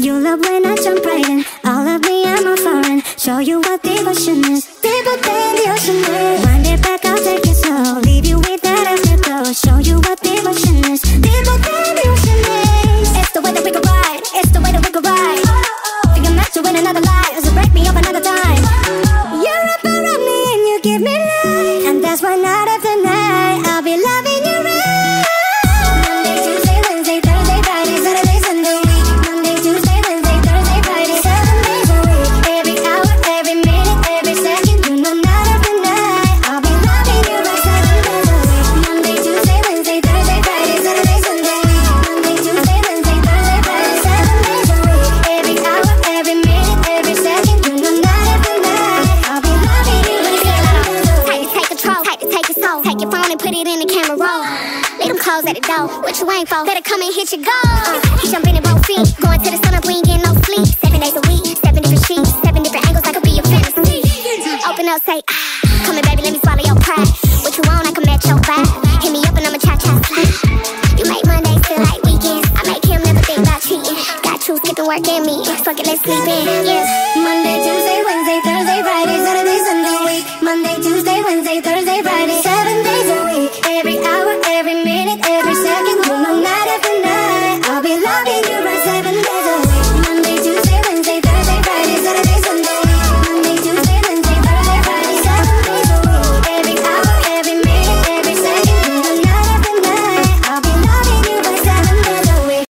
You love when I jump right in. All of me, I'm a foreign. Show you what devotion is. Deeper than the ocean is. Wind it back, I'll take it slow. Leave you with that afterglow Show you what devotion is. Deeper than the ocean is. It's the way that we could ride. It's the way that we could ride. Oh, oh. Think I'm meant to win another life So break me up another time. Oh, oh. You're up around me and you give me life. And that's why night after night roll. Take your phone and put it in the camera roll. Leave them clothes at the door. What you ain't for? Better come and hit your goal. Uh, jumping in both feet. Going to the sun up, we ain't getting no sleep. Seven days a week, seven different sheets, seven different angles. I could be your fantasy. Open up, say ah. Come here, baby, let me swallow your pride. What you want, I can match your vibe. Hit me up and I'ma cha cha. You make Monday feel like weekends. I make him never think about cheating. Got you skipping work and me. Fuck it, let's sleep in. Yeah. Monday, Tuesday, Wednesday, Thursday, Friday, Saturday, Sunday. every minute.